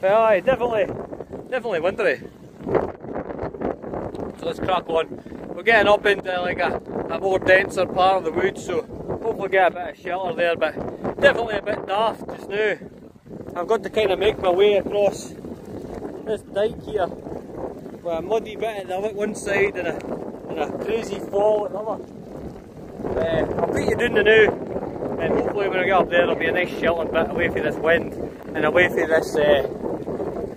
But aye, definitely, definitely wintry. So let's crack on. We're getting up into like a, a more denser part of the woods, so hopefully get a bit of shelter there, but definitely a bit daft just now. I've got to kind of make my way across this dike here with a muddy bit at the one side and a, and a crazy fall at the other. But, uh, I'll put you down the now and hopefully when I get up there there'll be a nice sheltered bit away from this wind and away from this uh,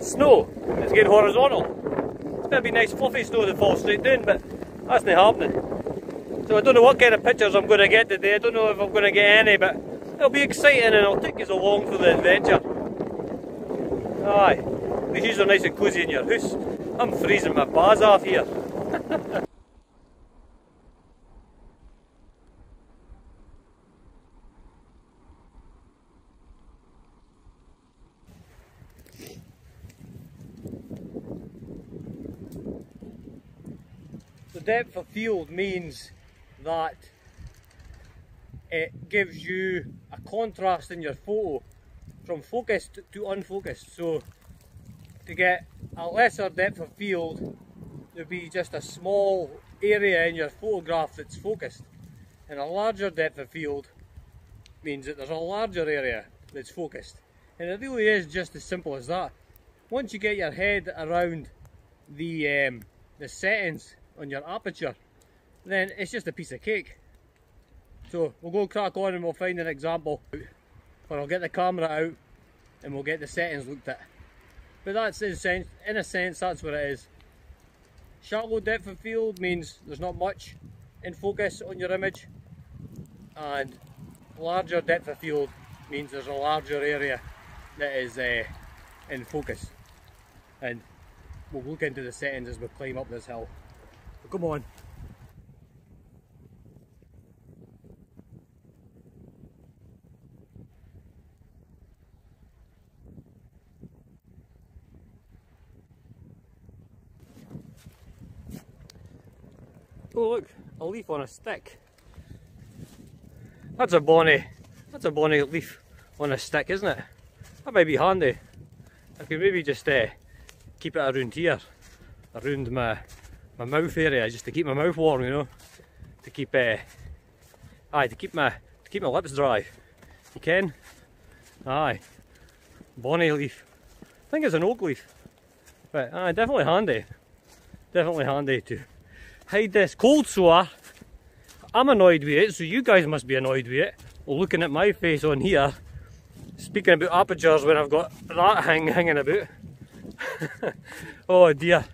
snow that's getting horizontal. It's going to be nice fluffy snow that falls straight down but that's not happening. So I don't know what kind of pictures I'm going to get today, I don't know if I'm going to get any but it'll be exciting and I'll take you along for the adventure. Aye, these are nice and cosy in your house. I'm freezing my bars off here. depth of field means that it gives you a contrast in your photo from focused to unfocused. So to get a lesser depth of field, there'll be just a small area in your photograph that's focused. And a larger depth of field means that there's a larger area that's focused. And it really is just as simple as that. Once you get your head around the, um, the settings on your aperture, then it's just a piece of cake. So we'll go crack on and we'll find an example. Or I'll get the camera out and we'll get the settings looked at. But that's in a sense, in a sense that's what it is. Shallow depth of field means there's not much in focus on your image and larger depth of field means there's a larger area that is uh, in focus and we'll look into the settings as we climb up this hill. Come on. Oh look, a leaf on a stick. That's a bonny, that's a bonny leaf on a stick, isn't it? That might be handy. I could maybe just uh, keep it around here, around my my mouth area, just to keep my mouth warm, you know, to keep uh, aye, to keep my to keep my lips dry. You can, aye, bonny leaf. I think it's an oak leaf, but aye, definitely handy, definitely handy to hide this cold sore. I'm annoyed with it, so you guys must be annoyed with it. Looking at my face on here, speaking about apertures when I've got that hang hanging about. oh dear.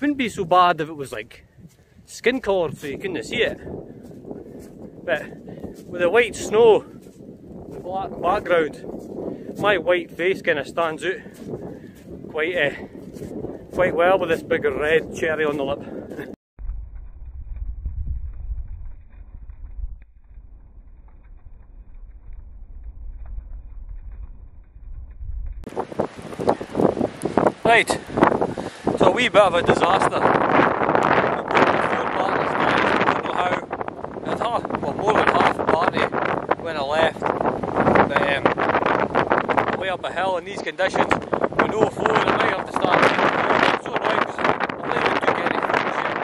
Wouldn't be so bad if it was like skin coloured so you couldn't see it. But with the white snow, the black background, my white face kind of stands out quite uh, quite well with this big red cherry on the lip. right, a wee bit of a disaster. Well, more than half battery when I left. But um, way up a hill in these conditions with no phone, I might have to start. I'm so annoyed because I'm not even took any photos yet.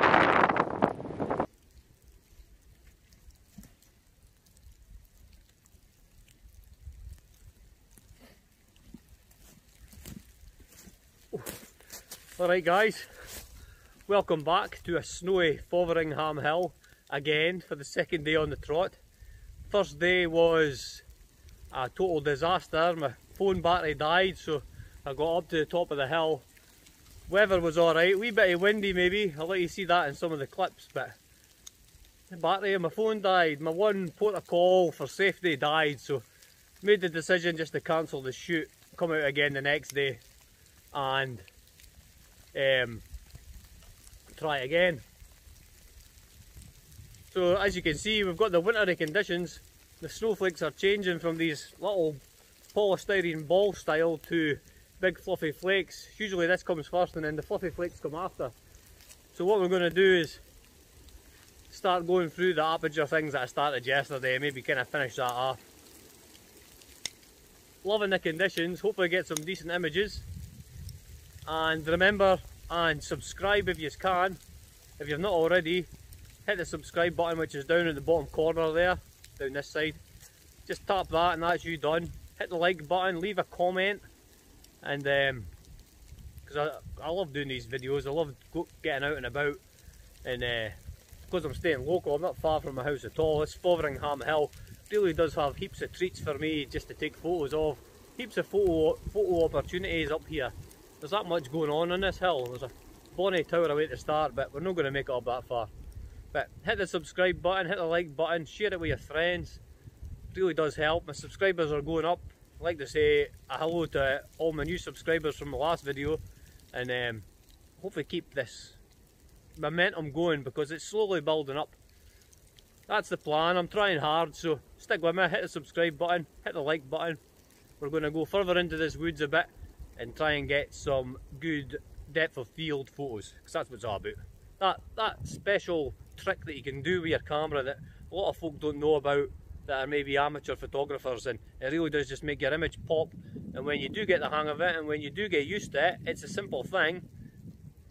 Alright guys, welcome back to a snowy Fotheringham Hill again for the second day on the trot. First day was a total disaster, my phone battery died so I got up to the top of the hill. Weather was alright, wee bit windy maybe, I'll let you see that in some of the clips but the battery on my phone died, my one protocol for safety died so made the decision just to cancel the shoot, come out again the next day and um, try again. So as you can see we've got the wintry conditions, the snowflakes are changing from these little polystyrene ball style to big fluffy flakes. Usually this comes first and then the fluffy flakes come after. So what we're going to do is start going through the aperture things that I started yesterday, maybe kind of finish that off. loving the conditions, hopefully get some decent images. And remember, and subscribe if you can. If you've not already, hit the subscribe button which is down at the bottom corner there, down this side. Just tap that and that's you done. Hit the like button, leave a comment, and um, because I, I love doing these videos, I love getting out and about, and uh, because I'm staying local, I'm not far from my house at all, it's Fotheringham Hill, really does have heaps of treats for me just to take photos of, heaps of photo, photo opportunities up here. There's that much going on on this hill, there's a bonny tower away to start, but we're not going to make it up that far. But hit the subscribe button, hit the like button, share it with your friends, it really does help. My subscribers are going up, I'd like to say a hello to all my new subscribers from the last video and um, hopefully keep this momentum going because it's slowly building up. That's the plan, I'm trying hard so stick with me, hit the subscribe button, hit the like button. We're going to go further into this woods a bit and try and get some good depth of field photos because that's what it's all about. That, that special trick that you can do with your camera that a lot of folk don't know about that are maybe amateur photographers and it really does just make your image pop. And when you do get the hang of it and when you do get used to it it's a simple thing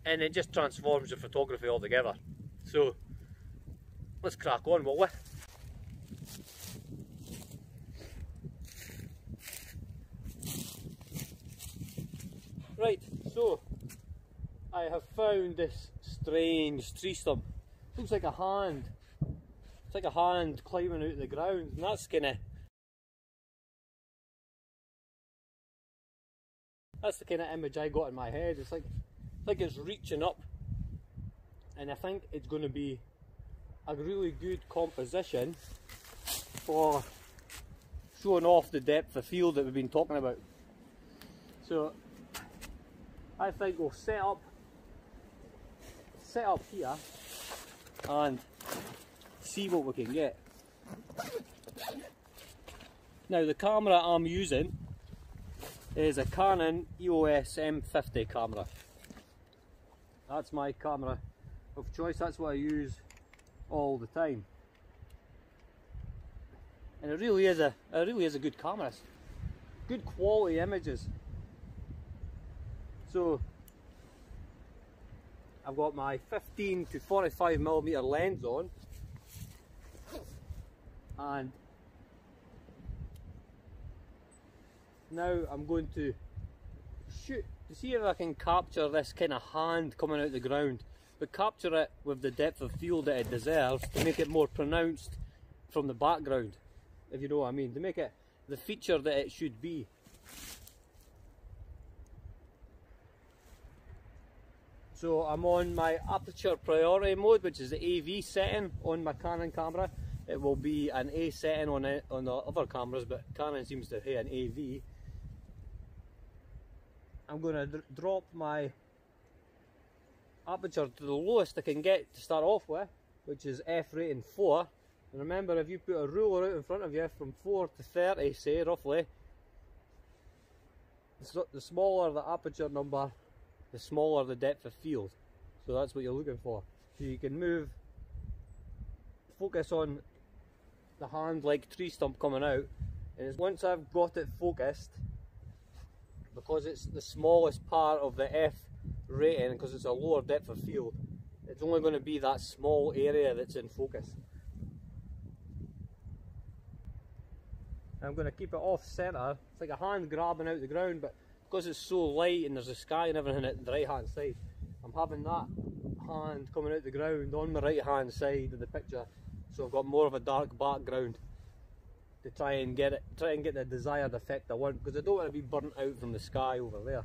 and it just transforms your photography altogether. So let's crack on will we right so I have found this strange tree stump. Looks like a hand. It's like a hand climbing out of the ground, and that's kind of that's the kind of image I got in my head. It's like like it's reaching up, and I think it's going to be a really good composition for showing off the depth of field that we've been talking about. So I think we'll set up set up here and see what we can get. Now the camera I'm using is a Canon EOS M50 camera. That's my camera of choice, that's what I use all the time. And it really is a it really is a good camera. Good quality images. So I've got my 15 to 45 millimeter lens on. And now I'm going to shoot to see if I can capture this kind of hand coming out the ground but capture it with the depth of field that it deserves to make it more pronounced from the background if you know what I mean to make it the feature that it should be so I'm on my aperture priority mode which is the AV setting on my Canon camera it will be an A setting on it on the other cameras, but Canon seems to have an AV. I'm going to drop my aperture to the lowest I can get to start off with, which is f rating 4. And remember, if you put a ruler out in front of you from 4 to 30, say roughly, the smaller the aperture number, the smaller the depth of field. So that's what you're looking for. So you can move, focus on the hand like tree stump coming out and once I've got it focused because it's the smallest part of the F rating because it's a lower depth of field it's only going to be that small area that's in focus I'm going to keep it off centre it's like a hand grabbing out the ground but because it's so light and there's a sky and everything at the right hand side I'm having that hand coming out the ground on the right hand side of the picture so I've got more of a dark background to try and get it, try and get the desired effect I want because I don't want to be burnt out from the sky over there.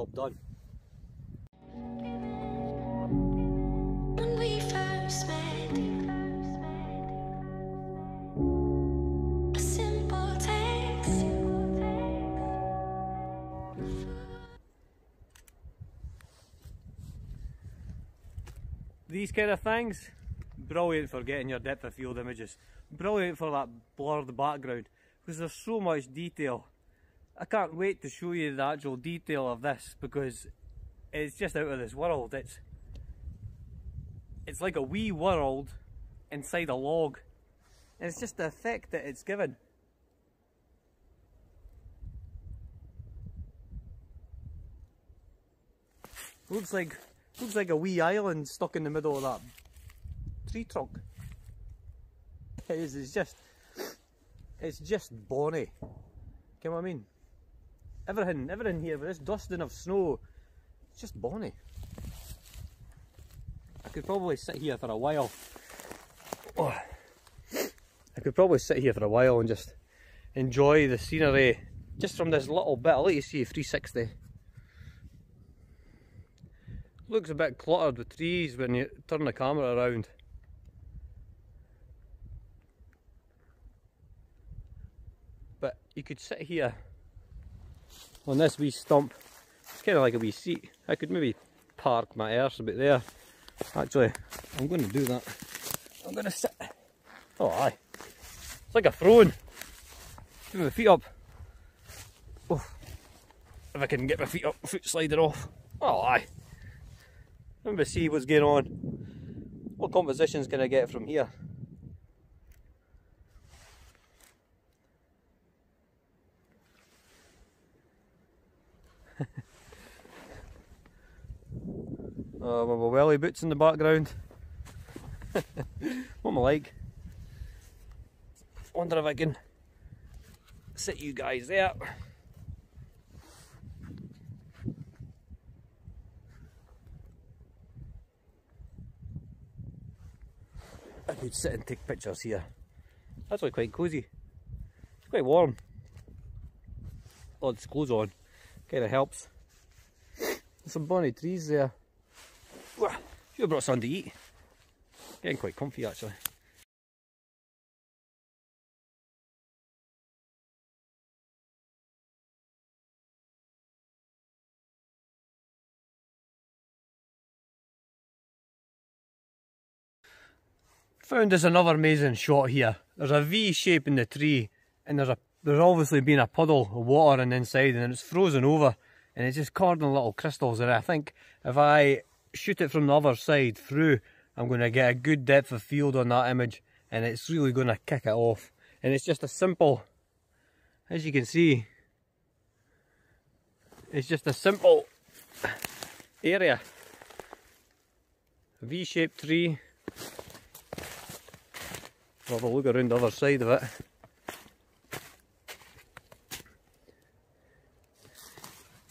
job done. These kind of things, brilliant for getting your depth of field images. Brilliant for that blurred background, because there's so much detail I can't wait to show you the actual detail of this because it's just out of this world. It's it's like a wee world inside a log. And it's just the effect that it's given. Looks like looks like a wee island stuck in the middle of that tree trunk. It is, it's just it's just bonny. Get what I mean? Everything everything here with this dusting of snow, it's just bonny. I could probably sit here for a while. Oh. I could probably sit here for a while and just enjoy the scenery just from this little bit. I'll let you see 360. Looks a bit cluttered with trees when you turn the camera around. But you could sit here on this wee stump. It's kind of like a wee seat. I could maybe park my arse a bit there. Actually, I'm going to do that. I'm going to sit. Oh, aye. It's like a throne. Put my feet up. Oh. If I can get my feet up, foot sliding off. Oh, aye. Let me see what's going on. What compositions can I get from here? Oh, my welly boots in the background. what am I like? Wonder if I can sit you guys there. I could sit and take pictures here. That's Actually quite cosy. It's quite warm. Lots clothes on. Kinda helps. There's some bonny trees there. Have brought something to eat. Getting quite comfy actually. Found us another amazing shot here. There's a V shape in the tree and there's a there's obviously been a puddle of water on the inside and it's frozen over and it's just in little crystals and I think if I shoot it from the other side through I'm going to get a good depth of field on that image and it's really going to kick it off. And it's just a simple as you can see it's just a simple area. V-shaped tree. We'll have a look around the other side of it.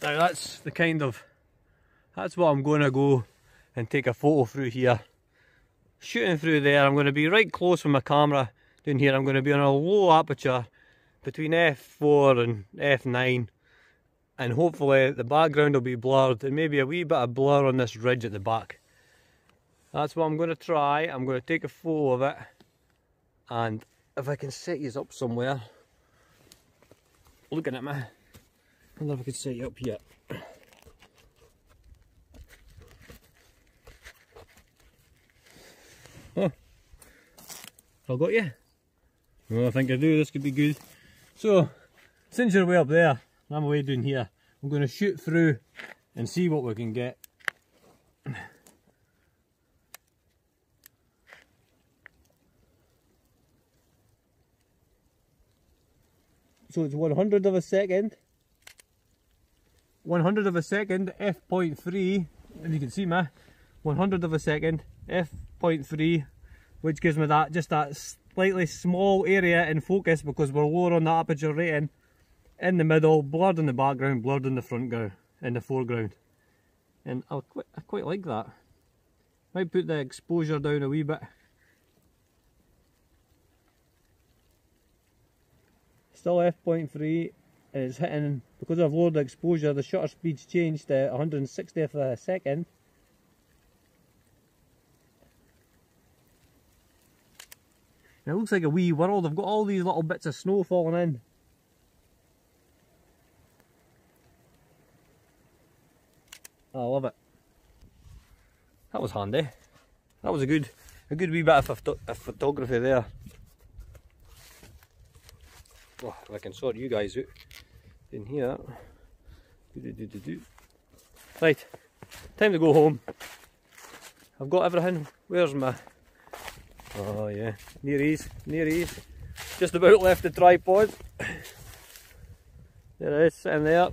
Now that's the kind of, that's what I'm going to go and take a photo through here. Shooting through there, I'm going to be right close with my camera down here. I'm going to be on a low aperture between f4 and f9 and hopefully the background will be blurred and maybe a wee bit of blur on this ridge at the back. That's what I'm going to try. I'm going to take a photo of it and if I can set you up somewhere looking at me I wonder if I can set you up here oh I got you? Well I think I do. This could be good. So since you're way up there and I'm way down here I'm going to shoot through and see what we can get. So it's 100 of a second. 100 of a second f.3 and you can see me 100 of a second f.3 which gives me that just that slightly small area in focus because we're lower on the aperture rating. In the middle blurred in the background blurred in the front ground in the foreground. And I quite, I quite like that. Might put the exposure down a wee bit. Still f.3 and it's hitting, because I've lowered the exposure, the shutter speed's changed to 160th of a second. It looks like a wee world, I've got all these little bits of snow falling in. I love it. That was handy. that was a good, a good wee bit of, of photography there. Oh, if I can sort you guys out in here. Do, do, do, right, time to go home. I've got everything. Where's my... Oh yeah, near ease, near ease. Just about left the tripod. There it is, sitting there.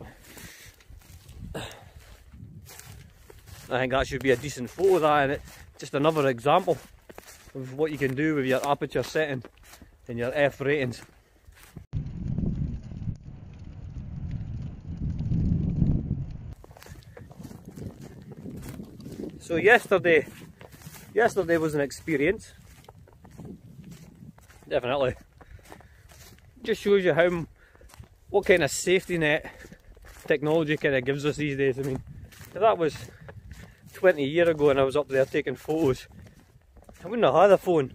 I think that should be a decent photo that and it just another example of what you can do with your aperture setting and your f ratings. So yesterday, yesterday was an experience. Definitely. Just shows you how, what kind of safety net technology kind of gives us these days. I mean, if that was 20 years ago and I was up there taking photos, I wouldn't have had a phone.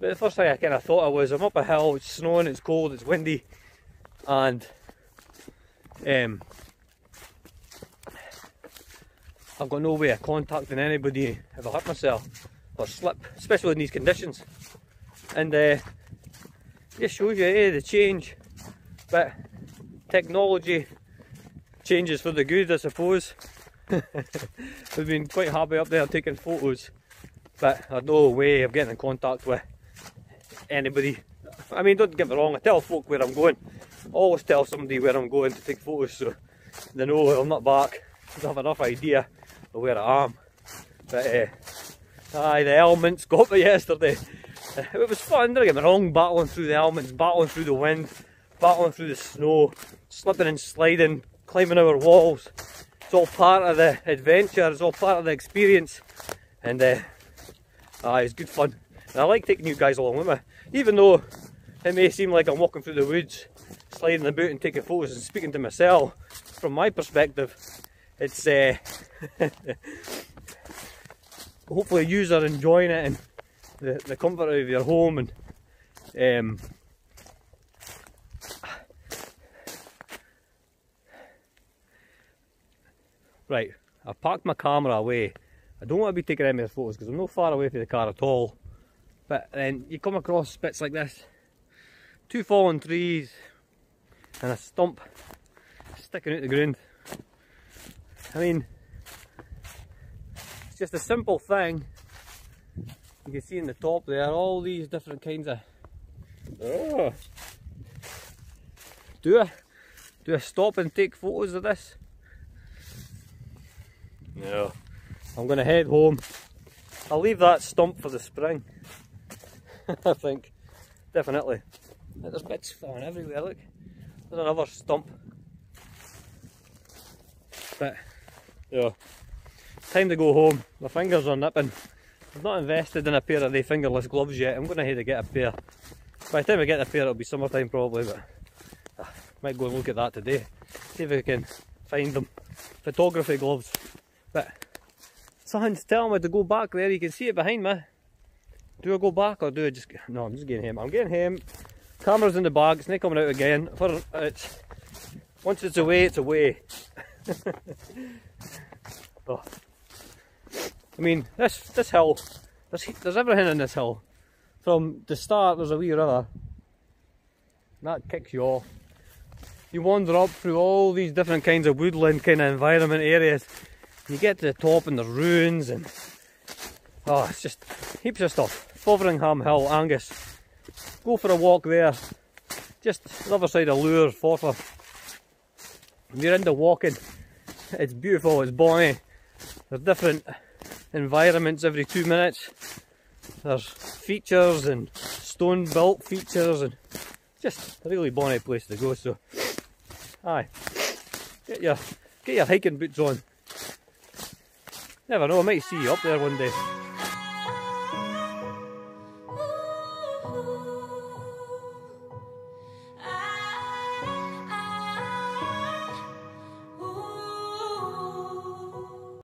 But the first thing I kind of thought I was, I'm up a hill, it's snowing, it's cold, it's windy, and um, I've got no way of contacting anybody if I hurt myself or slip, especially in these conditions. And uh, just shows you eh, the change, but technology changes for the good, I suppose. We've been quite happy up there taking photos, but I've no way of getting in contact with anybody. I mean, don't get me wrong, I tell folk where I'm going. I always tell somebody where I'm going to take photos so they know I'm not back. They have enough idea of where I am. But uh, aye, the elements got me yesterday. It was fun, don't get me wrong, battling through the elements, battling through the wind, battling through the snow, slipping and sliding, climbing over walls it's all part of the adventure, it's all part of the experience. And uh, ah, it's good fun. And I like taking you guys along with me. Even though it may seem like I'm walking through the woods, sliding about and taking photos and speaking to myself, from my perspective, it's uh, hopefully you are enjoying it and the, the comfort of your home and um, Right, I've parked my camera away. I don't want to be taking any more photos because I'm not far away from the car at all. But then you come across bits like this. Two fallen trees and a stump sticking out the ground. I mean, it's just a simple thing. You can see in the top there all these different kinds of... Oh. Do I, do I stop and take photos of this? No. I'm going to head home. I'll leave that stump for the spring. I think. Definitely. There's bits falling everywhere, look. There's another stump. But, yeah. Time to go home. My fingers are nipping. I've not invested in a pair of the fingerless gloves yet. I'm going to head to get a pair. By the time I get a pair it'll be summertime probably, but uh, might go and look at that today. See if I can find them. Photography gloves. But something's telling me to go back there. You can see it behind me. Do I go back or do I just... No, I'm just getting him. I'm getting him. Camera's in the bag. It's not coming out again. For it's Once it's away, it's away. oh. I mean, this this hill, there's, there's everything in this hill. From the start, there's a wee river. That kicks you off. You wander up through all these different kinds of woodland kind of environment areas you get to the top and the ruins and oh it's just heaps of stuff. Fotheringham Hill, Angus. Go for a walk there. Just the other side of Lure, Forfar. You're into walking, it's beautiful, it's bonny. There's different environments every two minutes. There's features and stone built features and just a really bonny place to go so aye get your get your hiking boots on Never know, I might see you up there one day.